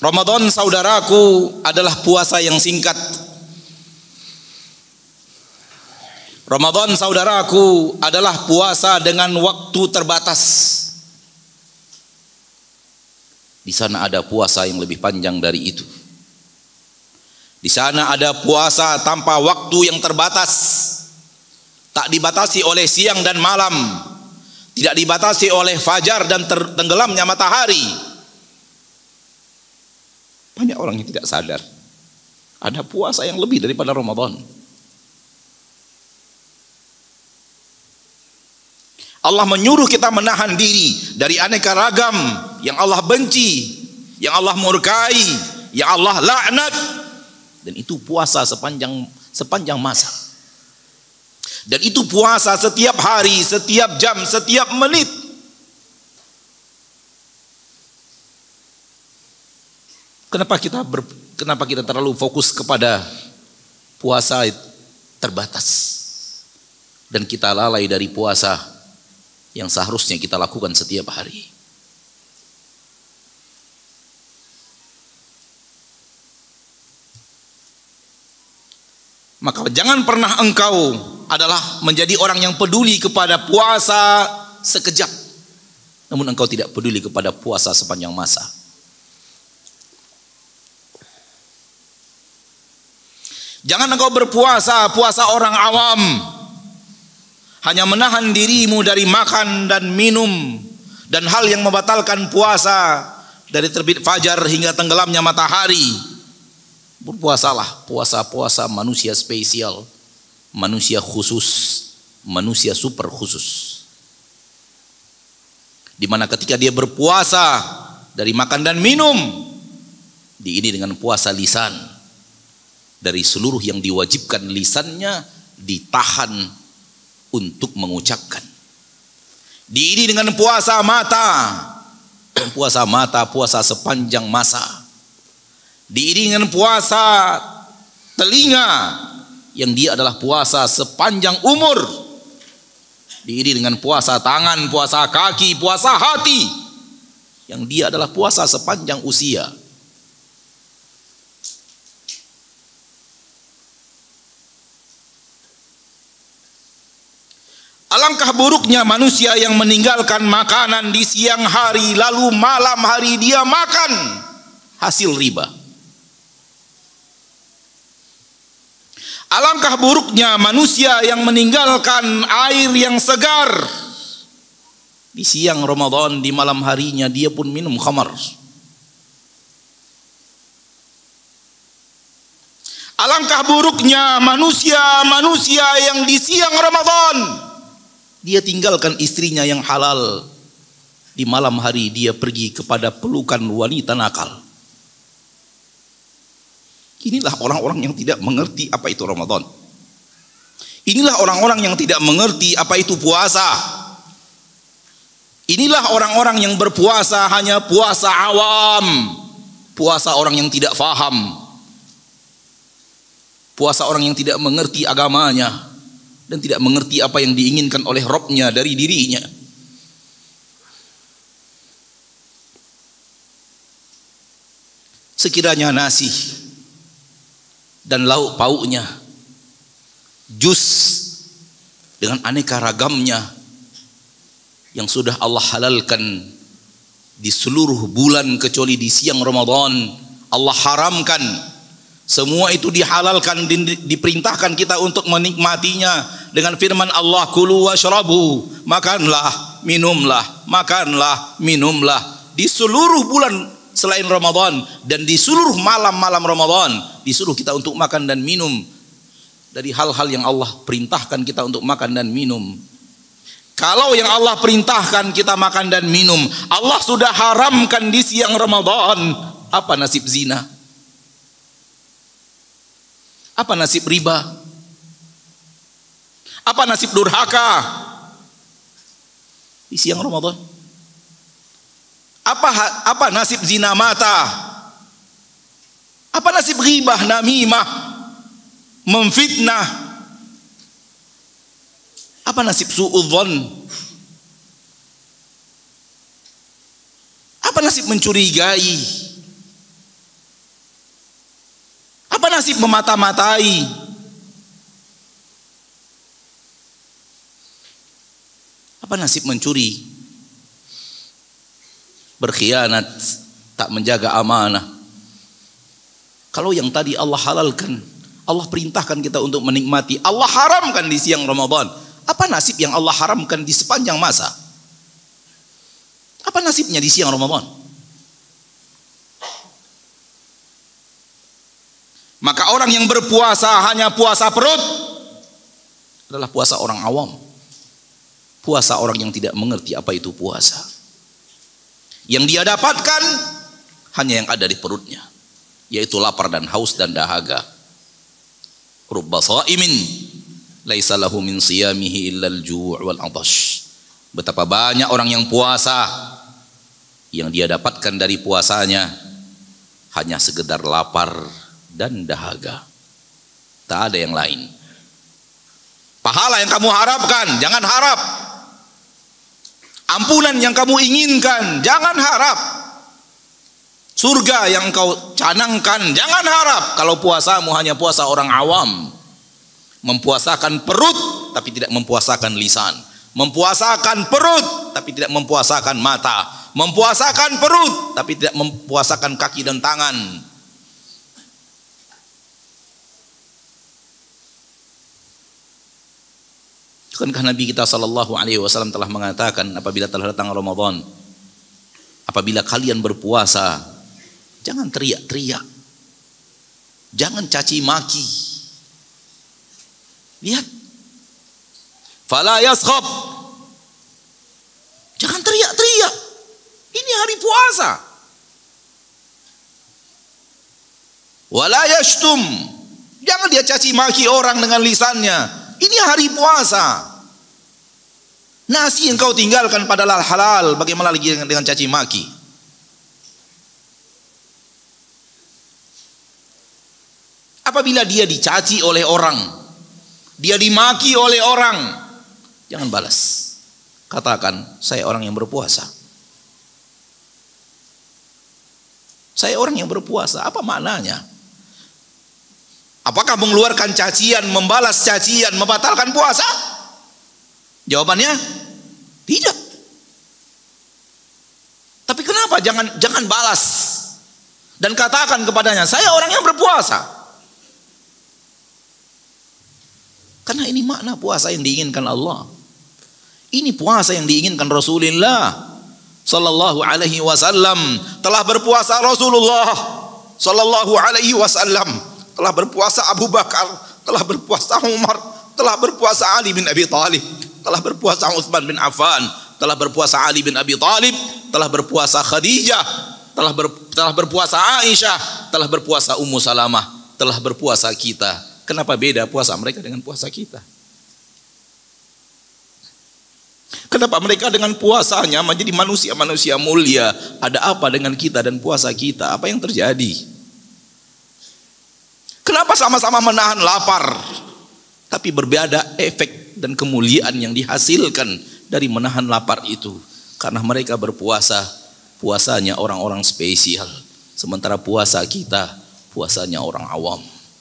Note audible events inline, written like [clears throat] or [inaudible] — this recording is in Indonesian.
Ramadan saudaraku adalah puasa yang singkat. Ramadan saudaraku adalah puasa dengan waktu terbatas. Di sana ada puasa yang lebih panjang dari itu. Di sana ada puasa tanpa waktu yang terbatas. Tak dibatasi oleh siang dan malam. Tidak dibatasi oleh fajar dan tenggelamnya matahari. Banyak orang yang tidak sadar. Ada puasa yang lebih daripada Ramadan. Allah menyuruh kita menahan diri dari aneka ragam yang Allah benci, yang Allah murkai, yang Allah laknat. Dan itu puasa sepanjang sepanjang masa. Dan itu puasa setiap hari, setiap jam, setiap menit. Kenapa kita ber, kenapa kita terlalu fokus kepada puasa terbatas dan kita lalai dari puasa yang seharusnya kita lakukan setiap hari. Maka jangan pernah engkau adalah menjadi orang yang peduli kepada puasa sekejap. Namun engkau tidak peduli kepada puasa sepanjang masa. Jangan engkau berpuasa, puasa orang awam. Hanya menahan dirimu dari makan dan minum. Dan hal yang membatalkan puasa. Dari terbit fajar hingga tenggelamnya matahari Berpuasalah puasa-puasa manusia spesial, manusia khusus, manusia super khusus. Di mana ketika dia berpuasa dari makan dan minum, di ini dengan puasa lisan. Dari seluruh yang diwajibkan lisannya ditahan untuk mengucapkan. Di ini dengan puasa mata, [clears throat] puasa mata, puasa sepanjang masa. Diiringi dengan puasa telinga yang dia adalah puasa sepanjang umur. Diiringi dengan puasa tangan, puasa kaki, puasa hati yang dia adalah puasa sepanjang usia Alangkah buruknya manusia yang meninggalkan makanan di siang hari lalu malam hari dia makan hasil riba. Alangkah buruknya manusia yang meninggalkan air yang segar. Di siang Ramadan, di malam harinya dia pun minum khamar. Alangkah buruknya manusia-manusia yang di siang Ramadan dia tinggalkan istrinya yang halal. Di malam hari dia pergi kepada pelukan wanita nakal. Inilah orang-orang yang tidak mengerti apa itu Ramadan. Inilah orang-orang yang tidak mengerti apa itu puasa. Inilah orang-orang yang berpuasa hanya puasa awam. Puasa orang yang tidak faham. Puasa orang yang tidak mengerti agamanya dan tidak mengerti apa yang diinginkan oleh Robnya dari dirinya. Sekiranya nasi dan lauk pauknya jus dengan aneka ragamnya yang sudah Allah halalkan di seluruh bulan kecuali di siang Ramadan Allah haramkan semua itu dihalalkan di, diperintahkan kita untuk menikmatinya dengan firman Allah kulu washrabu makanlah minumlah makanlah minumlah di seluruh bulan selain Ramadan dan di seluruh malam-malam Ramadan disuruh kita untuk makan dan minum dari hal-hal yang Allah perintahkan kita untuk makan dan minum. Kalau yang Allah perintahkan kita makan dan minum, Allah sudah haramkan di siang Ramadan. Apa nasib zina? Apa nasib riba? Apa nasib durhaka? Di siang Ramadan. Apa apa nasib zina mata? Apa nasib ghibah, namimah, memfitnah? Apa nasib suudzon? Apa nasib mencurigai? Nasib memata-matai? Apa nasib mencuri? Berkhianat, tak menjaga amanah. Kalau yang tadi Allah halalkan, Allah perintahkan kita untuk menikmati, Allah haramkan di siang Ramadan. Apa nasib yang Allah haramkan di sepanjang masa? Apa nasibnya di siang Ramadan? Maka orang yang berpuasa hanya puasa perut adalah puasa orang awam. Puasa orang yang tidak mengerti apa itu puasa. Yang dia dapatkan hanya yang ada di perutnya, yaitu lapar dan haus dan dahaga. Rubba shaimin laisa lahu min siyamihi illa al-ju' wal atash. Betapa banyak orang yang puasa yang dia dapatkan dari puasanya hanya sekedar lapar dan dahaga. Tak ada yang lain. Pahala yang kamu harapkan, jangan harap Ampunan yang kamu inginkan, jangan harap. Surga yang kau canangkan, jangan harap. Kalau puasamu hanya puasa orang awam. Mempuasakan perut, tapi tidak mempuasakan lisan. Mempuasakan perut, tapi tidak mempuasakan mata. Mempuasakan perut, tapi tidak mempuasakan kaki dan tangan. Bukankah Nabi kita sallallahu alaihi wasallam telah mengatakan apabila telah datang Ramadan apabila kalian berpuasa jangan teriak-teriak. Jangan caci maki. Lihat. Fala yaskhab. Jangan teriak-teriak. Ini hari puasa. Wala yashtum. Jangan dia caci maki orang dengan lisannya. Ini hari puasa Nasi yang kau tinggalkan padahal halal, bagaimana lagi dengan, dengan caci maki? Apabila dia dicaci oleh orang, dia dimaki oleh orang, jangan balas. Katakan, saya orang yang berpuasa. Saya orang yang berpuasa, apa maknanya? Apakah mengeluarkan cacian, membalas cacian, membatalkan puasa? Jawabannya tidak. Tapi kenapa jangan jangan balas dan katakan kepadanya, saya orang yang berpuasa. Karena ini makna puasa yang diinginkan Allah. Ini puasa yang diinginkan Rasulullah sallallahu alaihi wasallam. Telah berpuasa Rasulullah sallallahu alaihi wasallam, telah berpuasa Abu Bakar, telah berpuasa Umar, telah berpuasa Ali bin Abi Thalib telah berpuasa Utsman bin Affan, telah berpuasa Ali bin Abi Thalib, telah berpuasa Khadijah, telah ber, telah berpuasa Aisyah, telah berpuasa Ummu Salamah, telah berpuasa kita. Kenapa beda puasa mereka dengan puasa kita? Kenapa mereka dengan puasanya menjadi manusia-manusia mulia? Ada apa dengan kita dan puasa kita? Apa yang terjadi? Kenapa sama-sama menahan lapar? Tapi berbeda efek dan kemuliaan yang dihasilkan dari menahan lapar itu. Karena mereka berpuasa puasanya orang-orang spesial. Sementara puasa kita puasanya orang awam